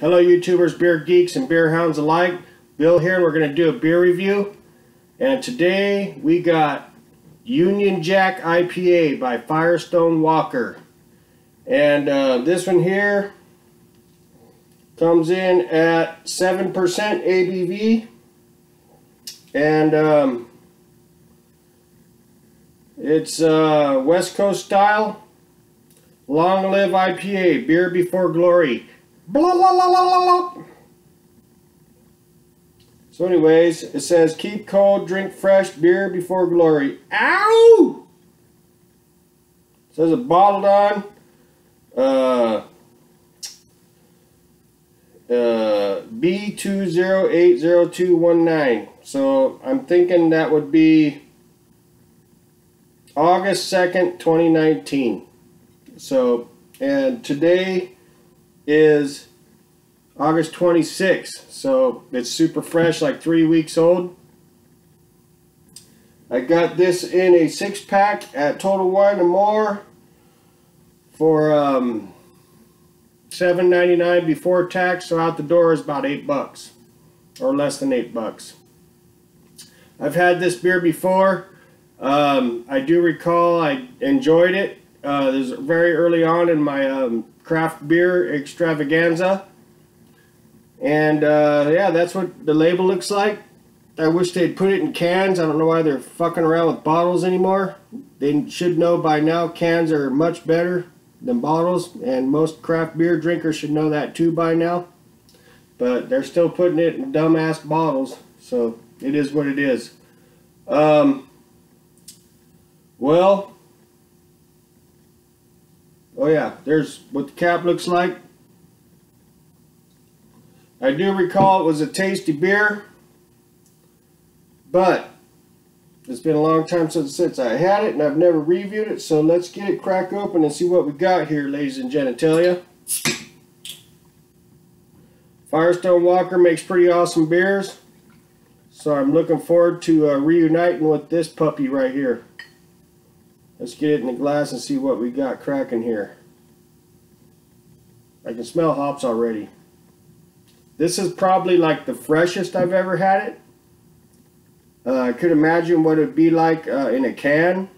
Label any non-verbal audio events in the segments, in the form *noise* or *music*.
Hello YouTubers, beer geeks, and beer hounds alike. Bill here, and we're going to do a beer review. And today we got Union Jack IPA by Firestone Walker. And uh, this one here comes in at 7% ABV. And um, it's uh, West Coast style. Long live IPA, beer before glory. Blah, blah, blah, blah, blah. So anyways, it says keep cold, drink fresh, beer before glory. Ow! It says it bottled on uh, uh, B20802219. So I'm thinking that would be August 2nd, 2019. So, and today is August 26th. So it's super fresh, like three weeks old. I got this in a six pack at Total Wine and More for um, $7.99 before tax. So out the door is about eight bucks or less than eight bucks. I've had this beer before. Um, I do recall I enjoyed it. Uh, this is very early on in my um, craft beer extravaganza. And uh, yeah, that's what the label looks like. I wish they'd put it in cans. I don't know why they're fucking around with bottles anymore. They should know by now cans are much better than bottles, and most craft beer drinkers should know that too by now. But they're still putting it in dumbass bottles, so it is what it is. Um, well, Oh yeah, there's what the cap looks like. I do recall it was a tasty beer, but it's been a long time since, since I had it and I've never reviewed it, so let's get it crack open and see what we got here, ladies and genitalia. Firestone Walker makes pretty awesome beers, so I'm looking forward to uh, reuniting with this puppy right here. Let's get it in the glass and see what we got cracking here. I can smell hops already. This is probably like the freshest I've ever had it. Uh, I could imagine what it would be like uh, in a can.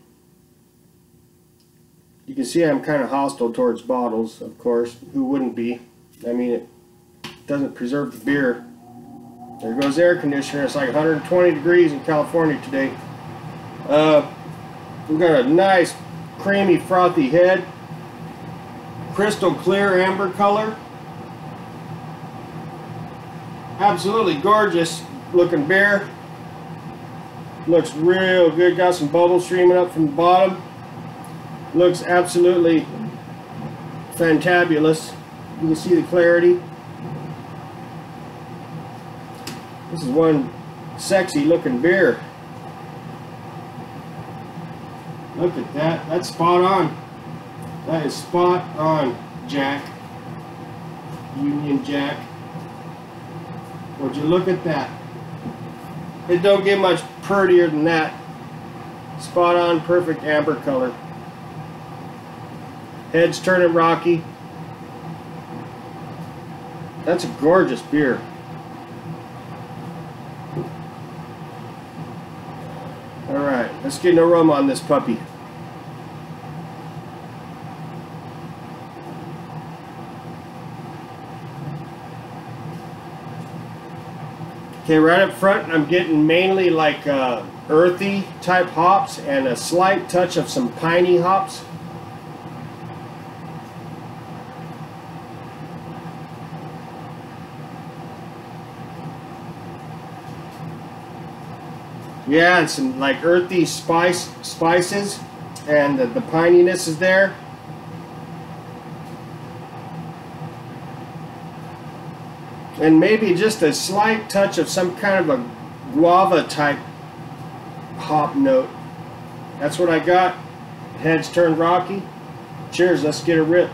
You can see I'm kind of hostile towards bottles, of course. Who wouldn't be? I mean, it doesn't preserve the beer. There goes air conditioner. It's like 120 degrees in California today. Uh, We've got a nice creamy frothy head. Crystal clear amber color. Absolutely gorgeous looking beer. Looks real good. Got some bubbles streaming up from the bottom. Looks absolutely fantabulous. You can see the clarity. This is one sexy looking beer. Look at that. That's spot on. That is spot on, Jack. Union Jack. Would you look at that? It don't get much prettier than that. Spot on, perfect amber color. Head's turning rocky. That's a gorgeous beer. Alright, let's get an aroma on this puppy. Okay, right up front, I'm getting mainly like uh, earthy type hops and a slight touch of some piney hops. Yeah, and some like earthy spice spices, and the, the pininess is there. And maybe just a slight touch of some kind of a guava type hop note. That's what I got. Heads turned rocky. Cheers, let's get a rip.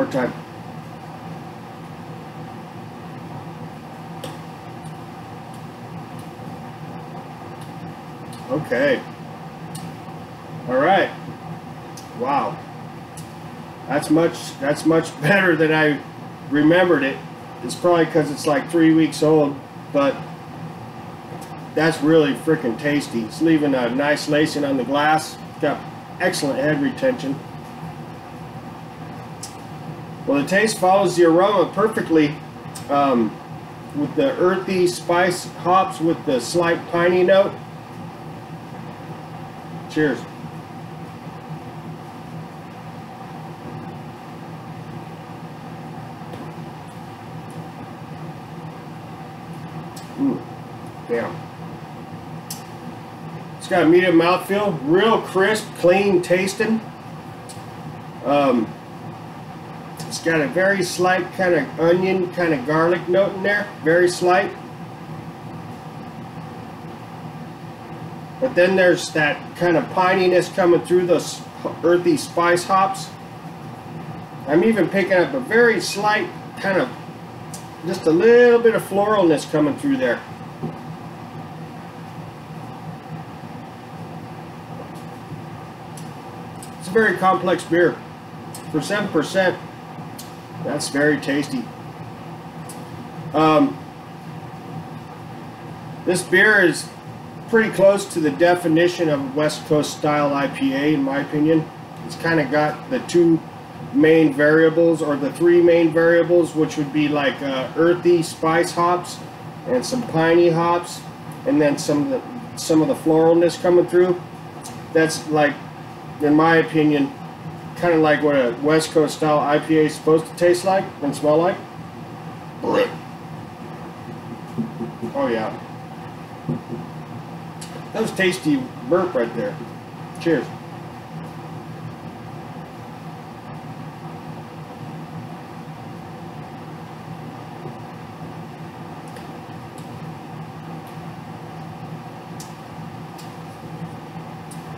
more time. Okay. All right. Wow. That's much. That's much *laughs* better than I remembered it. It's probably because it's like three weeks old, but that's really freaking tasty. It's leaving a nice lacing on the glass. Got excellent head retention. Well, the taste follows the aroma perfectly um, with the earthy spice hops with the slight piney note. Cheers. Ooh, damn. It's got a medium mouthfeel, real crisp, clean tasting. Um, it's got a very slight kind of onion, kind of garlic note in there, very slight. But then there's that kind of pininess coming through those earthy spice hops. I'm even picking up a very slight kind of, just a little bit of floralness coming through there. It's a very complex beer. For 7%, that's very tasty. Um, this beer is pretty close to the definition of West Coast style IPA in my opinion. It's kind of got the two main variables or the three main variables which would be like uh, earthy spice hops and some piney hops and then some of the some of the floralness coming through. That's like in my opinion kind of like what a West Coast style IPA is supposed to taste like and smell like. Oh yeah. That was tasty burp right there. Cheers.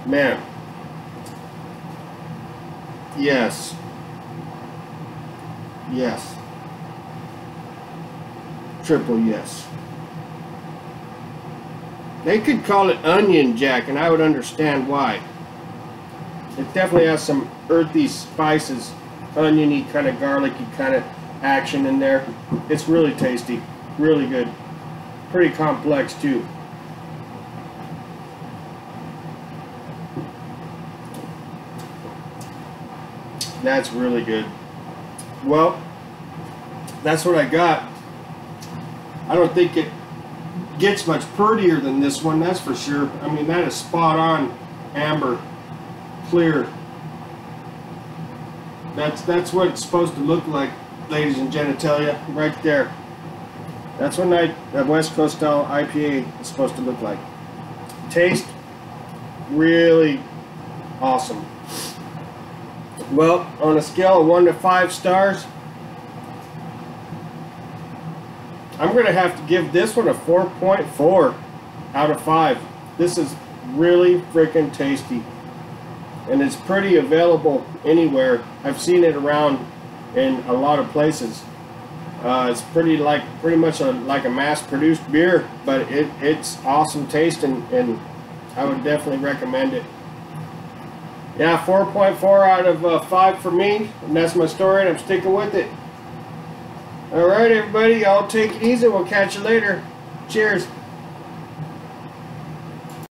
Man. Yes. Yes. Triple yes. They could call it onion jack, and I would understand why. It definitely has some earthy spices, oniony, kind of garlicky kind of action in there. It's really tasty, really good. Pretty complex too. That's really good. Well, that's what I got. I don't think it gets much prettier than this one, that's for sure. I mean, that is spot on amber, clear. That's that's what it's supposed to look like, ladies and genitalia, right there. That's what that West Coast style IPA is supposed to look like. Taste, really awesome. Well, on a scale of one to five stars, I'm going to have to give this one a 4.4 out of 5. This is really freaking tasty. And it's pretty available anywhere. I've seen it around in a lot of places. Uh, it's pretty like pretty much a, like a mass-produced beer, but it, it's awesome taste and, and I would definitely recommend it. Yeah, 4.4 out of uh, 5 for me, and that's my story, and I'm sticking with it. Alright, everybody, y'all take it easy. We'll catch you later. Cheers.